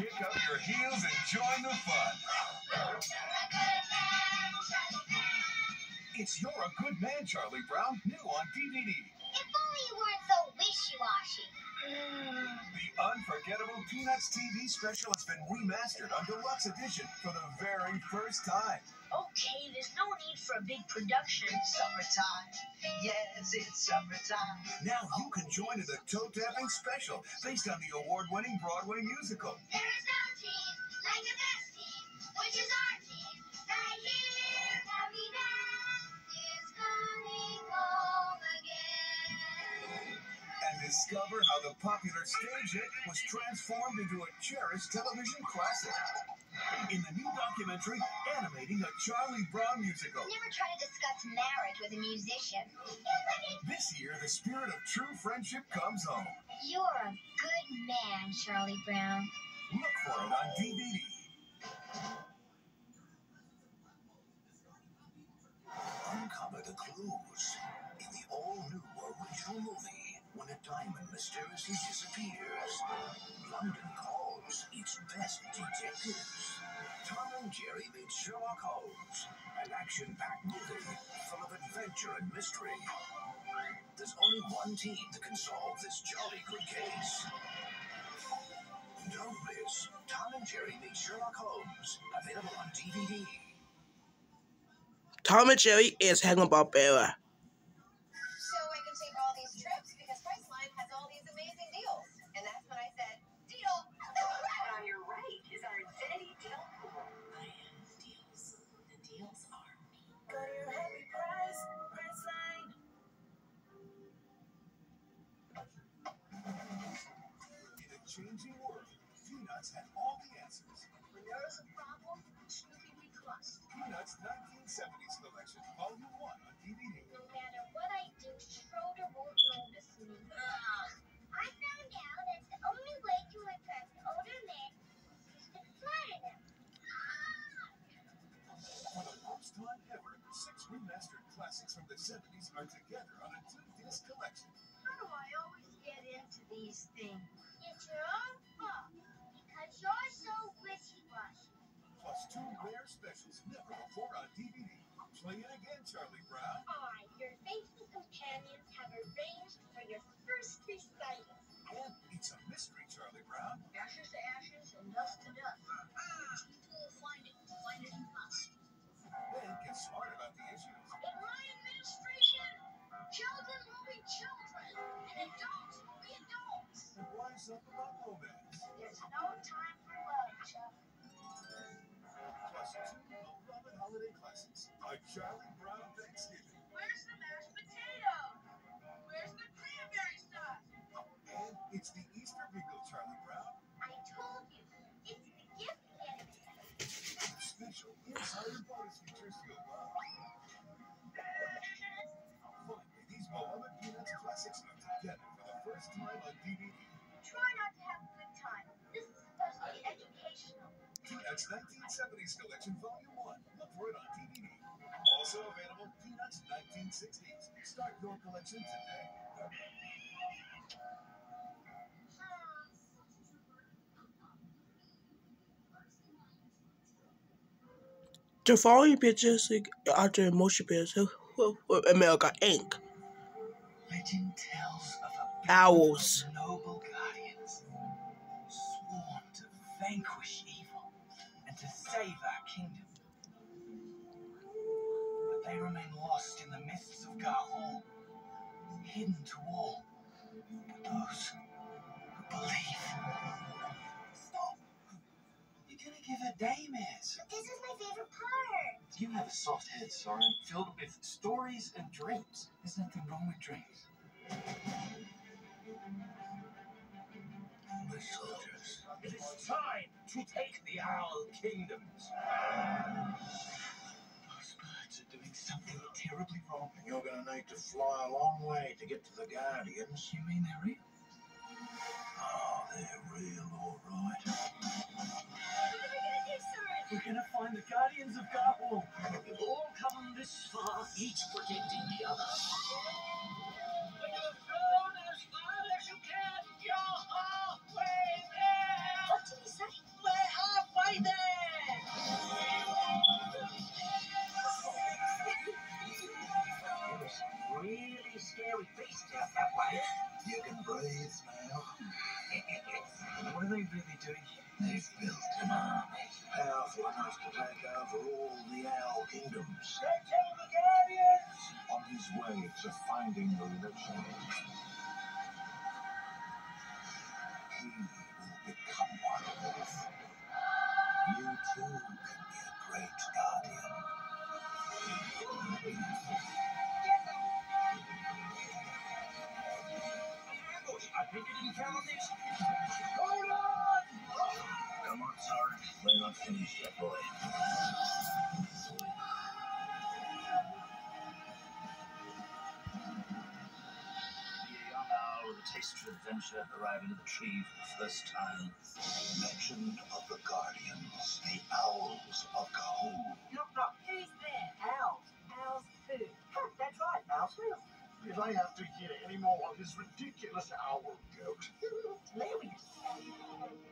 Kick up your heels and join the fun. It's You're a Good Man, Charlie Brown, new on DVD. Unforgettable Peanuts TV special has been remastered on deluxe edition for the very first time. Okay, there's no need for a big production. Summertime. Yes, it's summertime. Now you can join in the toe-tapping special based on the award-winning Broadway musical. There is no team like the best team, which is our discover how the popular stage hit was transformed into a cherished television classic. In the new documentary animating a Charlie Brown musical. Never try to discuss marriage with a musician. This year, the spirit of true friendship comes home. You're a good man, Charlie Brown. Look for it on DVD. Uncover the clues in the all-new original movie when a diamond mysteriously disappears. London calls its best detectives. Tom and Jerry meet Sherlock Holmes, an action-packed movie full of adventure and mystery. There's only one team that can solve this jolly good case. Don't miss Tom and Jerry meet Sherlock Holmes, available on DVD. Tom and Jerry is Hanna changing world, Peanuts had all the answers. When there is a problem, Snoopy we trust. Peanuts 1970s collection, volume 1 on DVD. No matter what I do, Schroeder won't notice me. Ah. I found out that the only way to attract older men is to flatter them. For the first time ever, six remastered classics from the 70s are together on a two-disc collection. How do I always get into these things? It's your own fault because you're so wishy-washy. Plus two rare specials never before on DVD. Play it again, Charlie Brown. I, your faithful companions, have arranged for your first recital. And it's a mystery, Charlie Brown. Ashes There's no time for love, Chuck. Plus two beloved holiday classics. A Charlie Brown Peanuts 1970s Collection Volume 1. Look for it on DVD. Also available, Peanuts 1960s. Start your collection today. The following pictures are the motion pictures of America Inc. Legend tells of a Owls. noble guardians sworn to vanquish they remain lost in the mists of Ga'Hoole, hidden to all but those who believe. Stop! You're gonna give her daymares. This is my favorite part. You have a soft head, Soren, filled with stories and dreams. There's nothing wrong with dreams. My soldiers. It is time to take the Owl Kingdoms. Something terribly wrong. You're gonna need to fly a long way to get to the Guardians. You mean they're real? Oh, they're real, all right. We're gonna find the Guardians of Ga'Hoole. We've all come this far, each protecting the other. can breathe now. what are they really doing They've built an army, powerful enough to take over all the Owl Kingdoms. They killed the guardians. On his way to finding the Lich King. Come on, Sergeant. We're not finished yet, boy. Taste for adventure, arriving at the tree for the first time. Legend of the Guardians, the Owls of Ga'Hoole. Knock, knock. Who's there? Owls. Owls who? Huh, that's right. Owls who? if I have to hear any more of his ridiculous owl jokes. Hilarious.